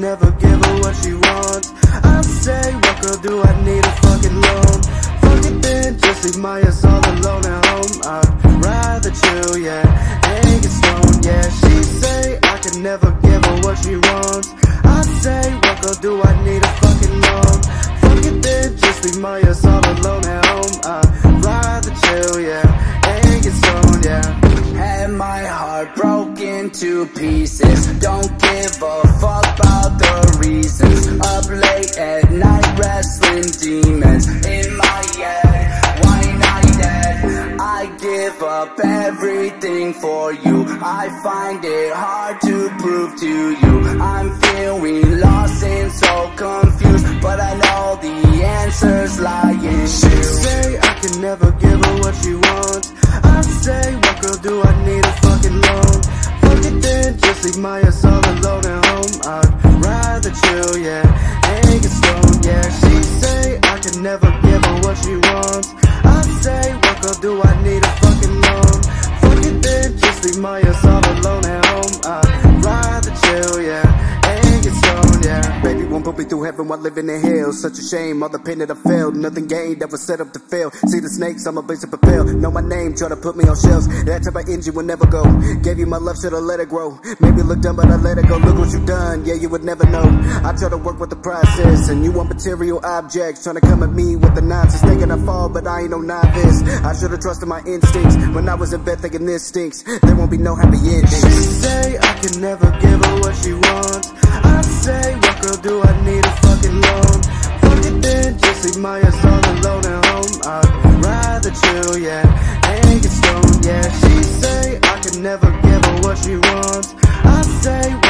never give her what she wants. I say, what girl do I need a fucking loan? Fuck it then, just leave my ass all alone at home. I'd rather chill, yeah, and get stoned, yeah. She say, I can never give her what she wants. I say, what girl do I need a fucking loan? Fuck it then, just leave my ass all alone at home. I'd rather chill, yeah, and get stoned, yeah. Had my heart broke to pieces. Don't give a fuck about the reasons. Up late at night wrestling demons. In my head, why not dead? I give up everything for you. I find it hard to prove to you. I'm feeling lost and so confused But I know the answers lie in She you. Say I can never give her what she wants. I say, what girl do I need leave my ass all alone at home. I'd rather chill, yeah, through heaven while living in hell. Such a shame, all the pain that I felt. Nothing gained, ever set up to fail. See the snakes, I'm a bitch to propel. Know my name, try to put me on shelves. That type of engine will never go. Gave you my love, should've let it grow. Maybe look dumb, but I let it go. Look what you done, yeah, you would never know. I try to work with the process, and you want material objects. Trying to come at me with the nonsense. Thinking I fall, but I ain't no novice. I should've trusted my instincts. When I was in bed thinking this stinks, there won't be no happy She ending. say I can never my ass all alone at home. I'd rather chill, yeah, and get stoned, yeah. She say I can never give her what she wants. I say,